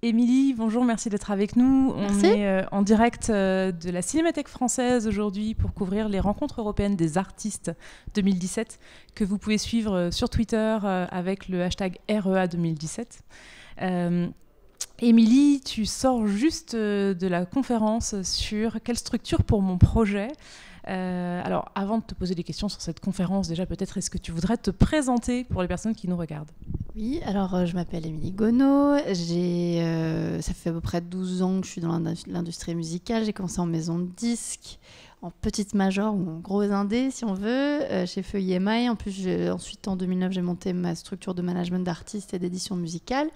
Émilie, bonjour, merci d'être avec nous. On est euh, en direct euh, de la Cinémathèque française aujourd'hui pour couvrir les rencontres européennes des artistes 2017 que vous pouvez suivre euh, sur Twitter avec le hashtag REA 2017. Émilie, tu sors juste de la conférence sur quelle structure pour mon projet. alors, avant de te poser des questions sur cette conférence, déjà peut-être est-ce que tu voudrais te présenter pour les personnes qui nous regardent? Oui, alors euh, je m'appelle Émilie Gonneau. Euh, ça fait à peu près 12 ans que je suis dans l'industrie musicale. J'ai commencé en maison de disques, en petite major ou en gros indé si on veut, euh, chez Feu EMI. En plus, ensuite en 2009, j'ai monté ma structure de management d'artistes et d'édition musicale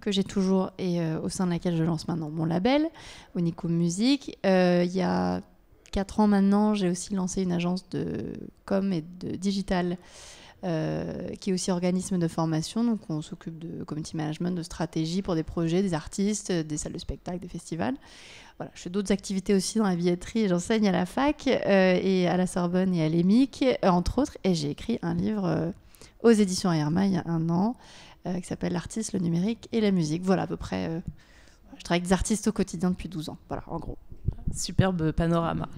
que j'ai toujours et au sein de laquelle je lance maintenant mon label, Unico Music. Il y a 4 ans maintenant, j'ai aussi lancé une agence de com et de digital euh, qui est aussi organisme de formation. Donc, on s'occupe de community management, de stratégie pour des projets, des artistes, des salles de spectacle, des festivals. Voilà, je fais d'autres activités aussi dans la billetterie. J'enseigne à la fac euh, et à la Sorbonne et à l'EMIC, euh, entre autres. Et j'ai écrit un livre aux éditions Irma il y a un an qui s'appelle L'artiste, le numérique et la musique. Voilà, à peu près. je travaille avec des artistes au quotidien depuis 12 ans. Voilà, en gros. Superbe panorama.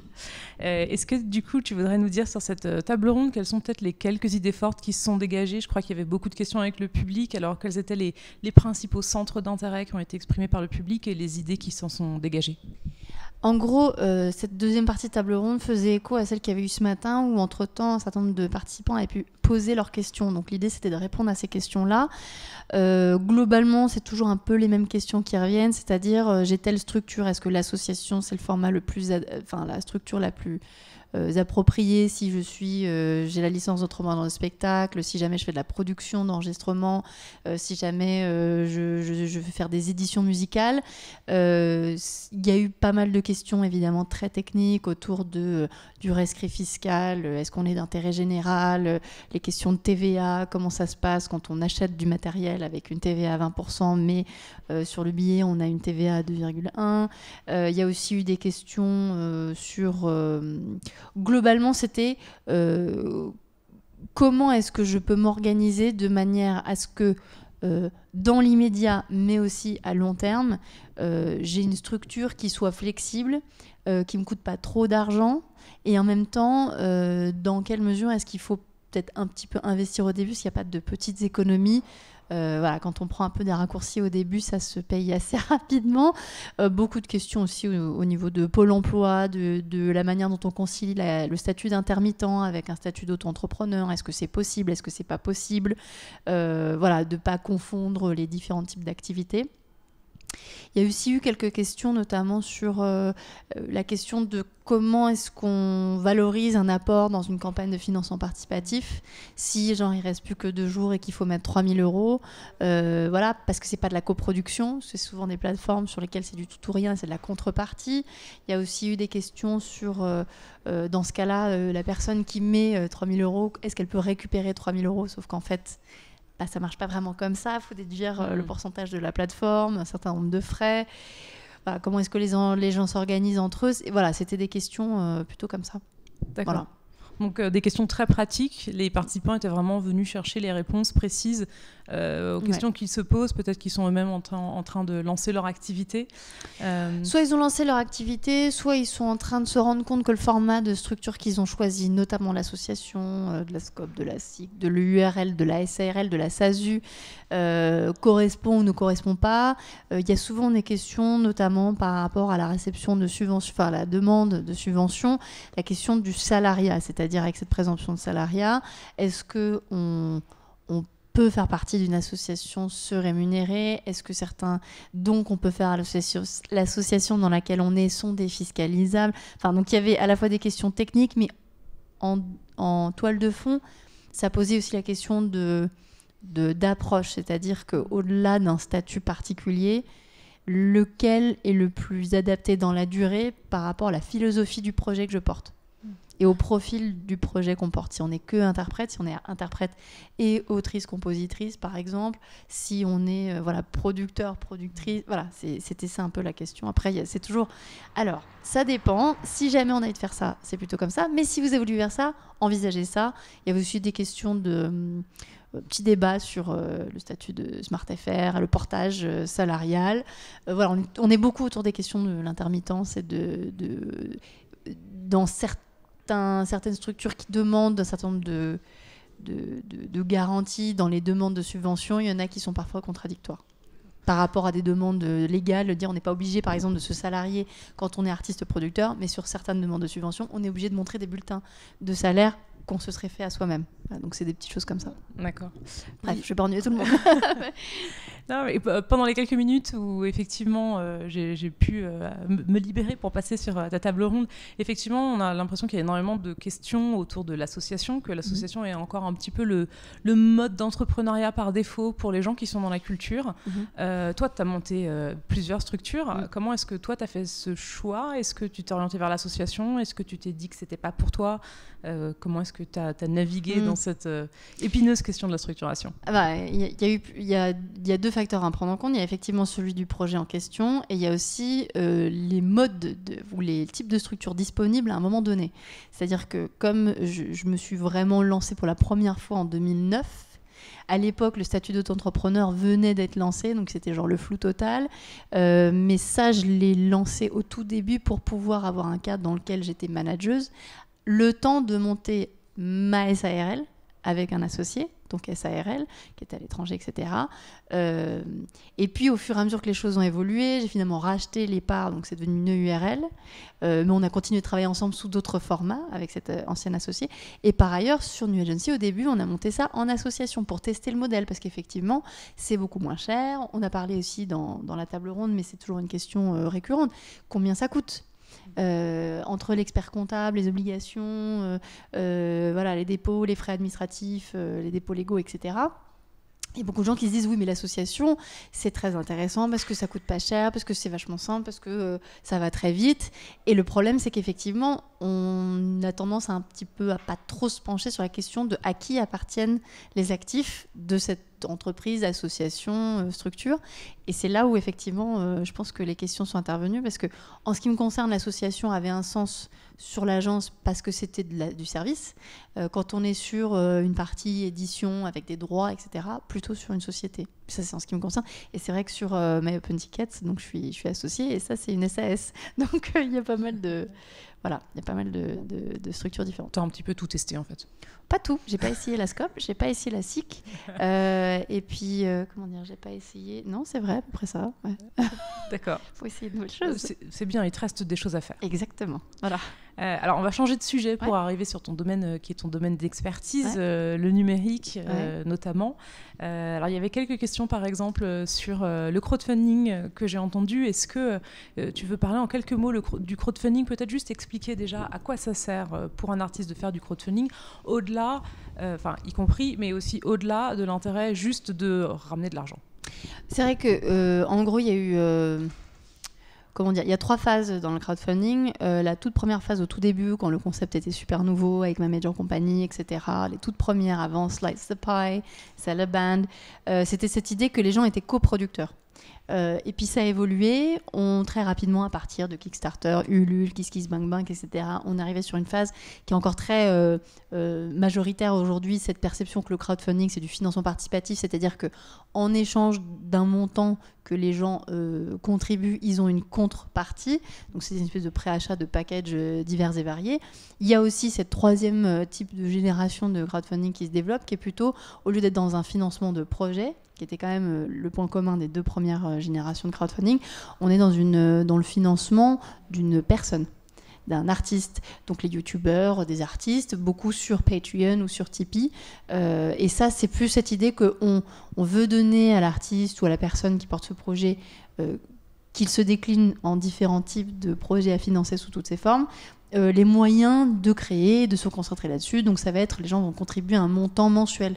Euh, est-ce que du coup, tu voudrais nous dire sur cette euh, table ronde quelles sont peut-être les quelques idées fortes qui se sont dégagées? Je crois qu'il y avait beaucoup de questions avec le public. Alors, quels étaient les, les principaux centres d'intérêt qui ont été exprimés par le public et les idées qui s'en sont dégagées? En gros, euh, cette deuxième partie de table ronde faisait écho à celle qu'il y avait eu ce matin, où entre-temps, un certain nombre de participants avaient pu poser leurs questions. Donc l'idée, c'était de répondre à ces questions-là. Euh, globalement, c'est toujours un peu les mêmes questions qui reviennent, c'est-à-dire, euh, j'ai telle structure, est-ce que l'association, c'est le format le plus... Enfin, la structure la plus euh, approprié si je suis, euh, j'ai la licence d'autrement dans le spectacle, si jamais je fais de la production, d'enregistrement, euh, si jamais je, je, veux faire des éditions musicales. Il y a eu pas mal de questions évidemment très techniques autour de, du rescrit fiscal, est-ce qu'on est d'intérêt général, les questions de TVA, comment ça se passe quand on achète du matériel avec une TVA à 20%, mais sur le billet on a une TVA à 2,1. Il y a aussi eu des questions sur globalement, c'était euh, comment est-ce que je peux m'organiser de manière à ce que euh, dans l'immédiat, mais aussi à long terme, euh, j'ai une structure qui soit flexible, qui ne me coûte pas trop d'argent, et en même temps, dans quelle mesure est-ce qu'il faut peut-être un petit peu investir au début s'il n'y a pas de petites économies euh, quand on prend un peu des raccourcis au début, ça se paye assez rapidement. Euh, beaucoup de questions aussi au, niveau de Pôle emploi, de, la manière dont on concilie le statut d'intermittent avec un statut d'auto-entrepreneur. Est-ce que c'est possible? Est-ce que c'est pas possible? Euh, Voilà, de ne pas confondre les différents types d'activités. Il y a aussi eu quelques questions, notamment sur euh, euh, la question de comment est-ce qu'on valorise un apport dans une campagne de financement participatif. Si genre il reste plus que deux jours et qu'il faut mettre 3000 euros euh, voilà parce que c'est pas de la coproduction. C'est souvent des plateformes sur lesquelles c'est du tout ou rien c'est de la contrepartie. Il y a aussi eu des questions sur dans ce cas-là la personne qui met 3000 euros est-ce qu'elle peut récupérer 3000 euros? Sauf qu'en fait bah, ça marche pas vraiment comme ça. Il faut déduire euh, le mm. pourcentage de la plateforme, un certain nombre de frais. comment est-ce que les, les gens s'organisent entre eux? Voilà, c'était des questions euh, plutôt comme ça. D'accord. Donc euh, des questions très pratiques. Les participants étaient vraiment venus chercher les réponses précises euh, aux questions qu'ils se posent, peut-être qu'ils sont eux-mêmes en, en, train de lancer leur activité. Euh, soit ils ont lancé leur activité, soit ils sont en train de se rendre compte que le format de structure qu'ils ont choisi, notamment l'association, euh, de la SCOP, de la SIC, de l'URL, de la SARL, de la SASU, correspond ou ne correspond pas. Il y a souvent des questions, notamment par rapport à la réception de subventions, enfin la demande de subvention, la question du salariat, c'est-à-dire avec cette présomption de salariat, est-ce que on peut faire partie d'une association se rémunérer? Est-ce que certains dons qu'on peut faire à l'association dans laquelle on est sont défiscalisables? Enfin, donc il y avait à la fois des questions techniques, mais en, toile de fond, ça posait aussi la question de d'approche, c'est-à-dire qu'au-delà d'un statut particulier, lequel est le plus adapté dans la durée par rapport à la philosophie du projet que je porte? Et au profil du projet qu'on porte. Si on n'est que interprète, si on est interprète et autrice, compositrice, par exemple, si on est euh, voilà producteur, productrice, voilà, c'était ça un peu la question. Après, c'est toujours. Alors, ça dépend. Si jamais on a de faire ça, c'est plutôt comme ça. Mais si vous avez voulu faire ça, envisagez ça. Il y a aussi des questions de petit débat sur le statut de Smart FR, le portage salarial. voilà, on, est beaucoup autour des questions de l'intermittence et de, de dans certains, certaines structures qui demandent un certain nombre de, garanties dans les demandes de subventions, il y en a qui sont parfois contradictoires. Par rapport à des demandes légales, dire on n'est pas obligé par exemple de se salarier quand on est artiste producteur, mais sur certaines demandes de subvention, on est obligé de montrer des bulletins de salaire qu'on se serait fait à soi-même. donc c'est des petites choses comme ça. D'accord. Bref, je vais pas ennuyer tout le monde. non, mais pendant les quelques minutes où effectivement euh, j'ai pu euh, me libérer pour passer sur euh, ta table ronde, effectivement on a l'impression qu'il y a énormément de questions autour de l'association, que l'association mhm. est encore un petit peu le, le mode d'entrepreneuriat par défaut pour les gens qui sont dans la culture. Mhm. toi, tu as monté plusieurs structures. Mhm. Comment est-ce que toi, tu as fait ce choix? Est-ce que tu t'es orienté vers l'association? Est-ce que tu t'es dit que c'était pas pour toi? Comment est-ce que tu as, navigué dans cette épineuse question de la structuration Il bah, y, y, a eu, y, a, y a deux facteurs à prendre en compte. Il y a effectivement celui du projet en question et il y a aussi euh, les modes de, ou les types de structures disponibles à un moment donné. C'est-à-dire que comme je, me suis vraiment lancée pour la première fois en 2009, à l'époque, le statut d'auto-entrepreneur venait d'être lancé, donc c'était genre le flou total. Euh, mais ça, je l'ai lancé au tout début pour pouvoir avoir un cadre dans lequel j'étais manageuse. Le temps de monter ma SARL avec un associé, donc SARL, qui était à l'étranger, etc. Euh, et puis, au fur et à mesure que les choses ont évolué, j'ai finalement racheté les parts, donc c'est devenu une URL. Euh, mais on a continué de travailler ensemble sous d'autres formats avec cette euh, ancienne associée. Et par ailleurs, sur New Agency, au début, on a monté ça en association pour tester le modèle, parce qu'effectivement, c'est beaucoup moins cher. On a parlé aussi dans, la table ronde, mais c'est toujours une question récurrente. Combien ça coûte? Entre l'expert comptable, les obligations, euh, euh, voilà, les dépôts, les frais administratifs, les dépôts légaux, etc. Il y a beaucoup de gens qui se disent oui mais l'association c'est très intéressant parce que ça coûte pas cher, parce que c'est vachement simple, parce que ça va très vite. Et le problème c'est qu'effectivement on a tendance à un petit peu à pas trop se pencher sur la question de à qui appartiennent les actifs de cette entreprise, association, euh, structure. Et c'est là où effectivement, euh, je pense que les questions sont intervenues parce que, en ce qui me concerne, l'association avait un sens sur l'agence parce que c'était du service. Euh, quand on est sur une partie édition avec des droits, etc., plutôt sur une société. Ça, c'est en ce qui me concerne. Et c'est vrai que sur My Open Tickets, donc je suis, je suis associée et ça, c'est une SAS. Donc il y a pas mal de voilà, il y a pas mal de, de, structures différentes. Tu as un petit peu tout testé en fait Pas tout. J'ai pas essayé la SCOP, j'ai pas essayé la SIC. Euh, et puis, euh, comment dire, j'ai pas essayé. Non, c'est vrai, à peu près ça. D'accord. faut essayer de nouvelles choses. C'est bien, il te reste des choses à faire. Exactement. Voilà. Euh, alors, on va changer de sujet pour arriver sur ton domaine euh, qui est ton domaine d'expertise, euh, le numérique notamment. alors, il y avait quelques questions, par exemple, sur le crowdfunding que j'ai entendu. Est-ce que tu veux parler en quelques mots du crowdfunding? Peut-être juste expliquer déjà à quoi ça sert pour un artiste de faire du crowdfunding, au-delà, enfin, y compris, mais aussi au-delà de l'intérêt juste de ramener de l'argent? C'est vrai que, en gros, il y a eu comment dire, il y a trois phases dans le crowdfunding. Euh, la toute première phase au tout début, quand le concept était super nouveau, avec ma major compagnie, etc. Les toutes premières avant Slice the Pie, Sell a Band, euh, c'était cette idée que les gens étaient coproducteurs. Euh, et puis ça a évolué. On très rapidement, à partir de Kickstarter, Ulule, KissKissBankBank, etc., on arrivait sur une phase qui est encore très euh, euh, majoritaire aujourd'hui. Cette perception que le crowdfunding c'est du financement participatif, c'est-à-dire que en échange d'un montant que les gens contribuent, ils ont une contrepartie. Donc c'est une espèce de préachat de packages divers et variés. Il y a aussi cette troisième type de génération de crowdfunding qui se développe, qui est plutôt au lieu d'être dans un financement de projet qui était quand même le point commun des deux premières euh, générations de crowdfunding, on est euh, dans le financement d'une personne d'un artiste, donc les youtubeurs, des artistes, beaucoup sur Patreon ou sur Tipeee. et ça, c'est plus cette idée qu'on on veut donner à l'artiste ou à la personne qui porte ce projet, qu'il se décline en différents types de projets à financer sous toutes ses formes, les moyens de créer, de se concentrer là-dessus. Donc ça va être, les gens vont contribuer à un montant mensuel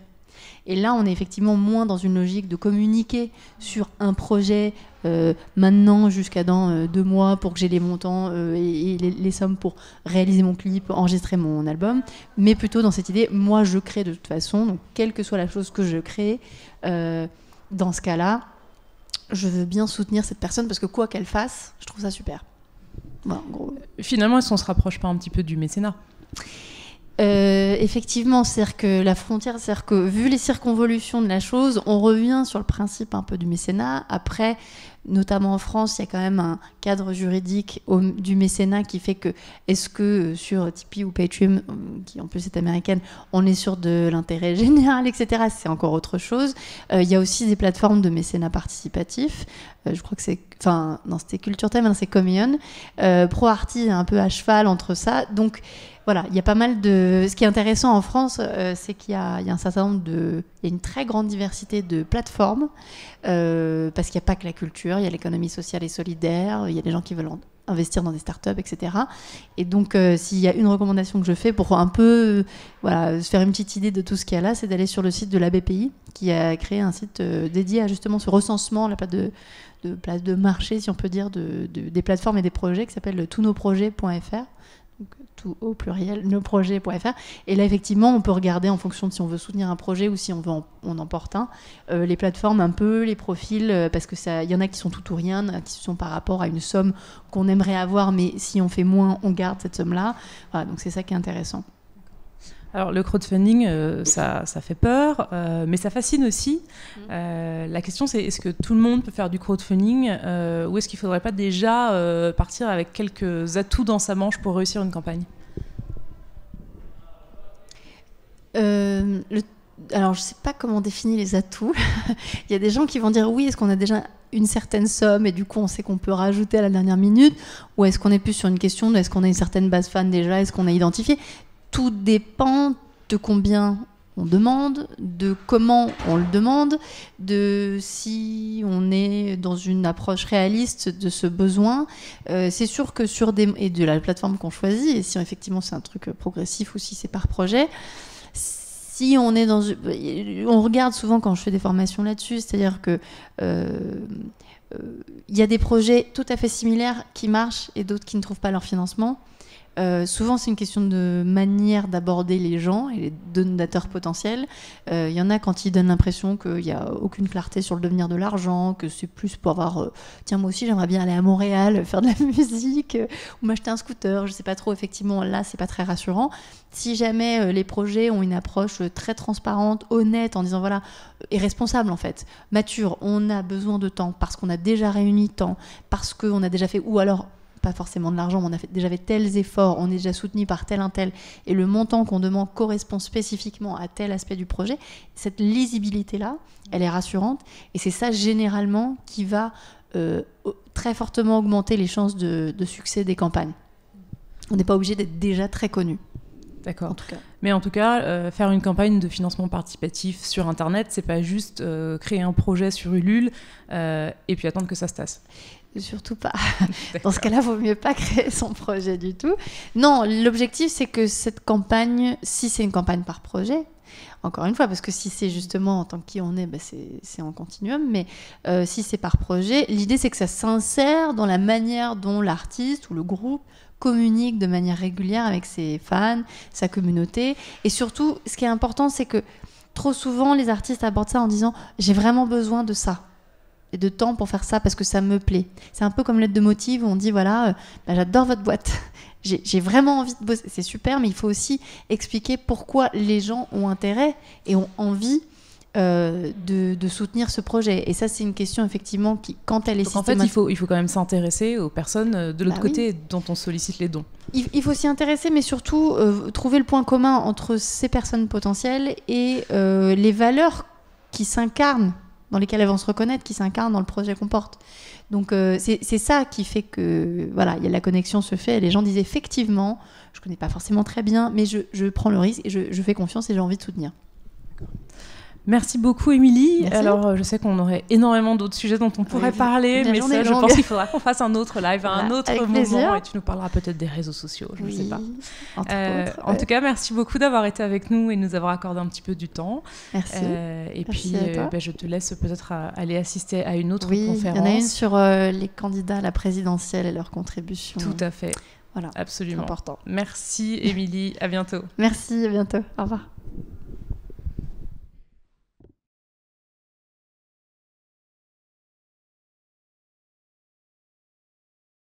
et là, on est effectivement moins dans une logique de communiquer sur un projet euh, maintenant jusqu'à dans euh, deux mois pour que j'ai les montants euh, et, les, sommes pour réaliser mon clip, enregistrer mon album, mais plutôt dans cette idée, moi je crée de toute façon, donc quelle que soit la chose que je crée, dans ce cas-là, je veux bien soutenir cette personne parce que quoi qu'elle fasse, je trouve ça super. Finalement, est-ce qu'on se rapproche pas un petit peu du mécénat? Euh, effectivement, c'est-à-dire que la frontière, c'est-à-dire que vu les circonvolutions de la chose, on revient sur le principe un peu du mécénat. Après, notamment en France, il y a quand même un cadre juridique du mécénat qui fait que est-ce que sur Tipeee ou Patreon, qui en plus est américaine, on est sur de l'intérêt général, etc. C'est encore autre chose. Euh, il y a aussi des plateformes de mécénat participatif. Euh, je crois que c'est, enfin, non, c'était Culture Time, c'est Comion. ProArty est un peu à cheval entre ça. Donc voilà, il y a pas mal de. Ce qui est intéressant en France, euh, c'est qu'il y, a un certain nombre de. Il y a une très grande diversité de plateformes, euh, parce qu'il n'y a pas que la culture, il y a l'économie sociale et solidaire, il y a des gens qui veulent investir dans des startups, etc. Et donc, euh, s'il y a une recommandation que je fais pour un peu voilà, se faire une petite idée de tout ce qu'il y a là, c'est d'aller sur le site de la BPI, qui a créé un site dédié à justement ce recensement, la de, de place de marché, si on peut dire, de, des plateformes et des projets, qui s'appelle tousnosprojets.fr tout au pluriel, nosprojets.fr. Et là, effectivement, on peut regarder en fonction de si on veut soutenir un projet ou si on veut en, on en porte un, euh, les plateformes un peu, les profils, euh, parce que il y en a qui sont tout ou rien, qui sont par rapport à une somme qu'on aimerait avoir, mais si on fait moins, on garde cette somme-là. Voilà, donc c'est ça qui est intéressant. Alors le crowdfunding, euh, ça, fait peur, euh, mais ça fascine aussi. Mm. Euh, la question c'est est-ce que tout le monde peut faire du crowdfunding ou est-ce qu'il ne faudrait pas déjà partir avec quelques atouts dans sa manche pour réussir une campagne? Alors je ne sais pas comment définir les atouts. Il y a des gens qui vont dire oui, est-ce qu'on a déjà une certaine somme et du coup on sait qu'on peut rajouter à la dernière minute? Ou est-ce qu'on est plus sur une question de est-ce qu'on a une certaine base fan déjà, est-ce qu'on a identifié? Tout dépend de combien on demande, de comment on le demande, de si on est dans une approche réaliste de ce besoin. Euh, c'est sûr que sur des et de la plateforme qu'on choisit, et si effectivement c'est un truc progressif ou si c'est par projet, si on est dans, on regarde souvent quand je fais des formations là-dessus, c'est-à-dire que euh, euh, il y a des projets tout à fait similaires qui marchent et d'autres qui ne trouvent pas leur financement. Euh, souvent, c'est une question de manière d'aborder les gens et les donateurs potentiels. Il euh, y en a quand ils donnent l'impression qu'il n'y a aucune clarté sur le devenir de l'argent, que c'est plus pour avoir euh, tiens, moi aussi, j'aimerais bien aller à Montréal faire de la musique ou m'acheter un scooter. Je sais pas trop, effectivement, là, c'est pas très rassurant. Si jamais les projets ont une approche très transparente, honnête, en disant voilà, et responsable en fait, mature, on a besoin de temps parce qu'on a déjà réuni temps, parce qu'on a déjà fait, ou alors pas forcément de l'argent, mais on a déjà fait tels efforts, on est déjà soutenu par tel un tel, et le montant qu'on demande correspond spécifiquement à tel aspect du projet, cette lisibilité-là, elle est rassurante, et c'est ça généralement qui va euh, très fortement augmenter les chances de, succès des campagnes. On n'est pas obligé d'être déjà très connu. D'accord. En tout cas. Mais en tout cas, euh, faire une campagne de financement participatif sur Internet, c'est pas juste euh, créer un projet sur Ulule et puis attendre que ça se tasse. Surtout pas. Dans ce cas-là, vaut mieux pas créer son projet du tout. Non, l'objectif, c'est que cette campagne, si c'est une campagne par projet, encore une fois, parce que si c'est justement en tant qui on est, bah c'est en continuum, mais euh, si c'est par projet, l'idée c'est que ça s'insère dans la manière dont l'artiste ou le groupe communique de manière régulière avec ses fans, sa communauté. Et surtout, ce qui est important, c'est que trop souvent, les artistes abordent ça en disant j'ai vraiment besoin de ça et de temps pour faire ça parce que ça me plaît. C'est un peu comme l'aide de motive où on dit voilà, euh, bah, j'adore votre boîte. J'ai vraiment envie de bosser. C'est super, mais il faut aussi expliquer pourquoi les gens ont intérêt et ont envie euh, de, soutenir ce projet. Et ça, c'est une question effectivement qui, quand elle est Donc, En fait, il faut, il faut quand même s'intéresser aux personnes euh, de l'autre bah côté dont on sollicite les dons. Il, faut s'y intéresser, mais surtout trouver le point commun entre ces personnes potentielles et les valeurs qui s'incarnent dans lesquelles elles vont se reconnaître, qui s'incarnent dans le projet qu'on porte. Donc euh, c'est ça qui fait que voilà, y a, la connexion se fait. Et les gens disent effectivement, je connais pas forcément très bien, mais je, je prends le risque et je, je fais confiance et j'ai envie de soutenir. Merci beaucoup, Émilie. Alors, euh, je sais qu'on aurait énormément d'autres sujets dont on pourrait parler, mais ça, je pense qu'il faudra qu'on fasse un autre live à un autre moment et tu nous parleras peut-être des réseaux sociaux, je ne sais pas. Euh, en tout cas, merci beaucoup d'avoir été avec nous et nous avoir accordé un petit peu du temps. Merci. Euh, et puis, bah, je te laisse peut-être aller assister à une autre conférence. Il y en a une sur les candidats à la présidentielle et leurs contributions. Tout à fait. Voilà. Absolument. important. Merci, Émilie. à bientôt. Merci, à bientôt. Au revoir.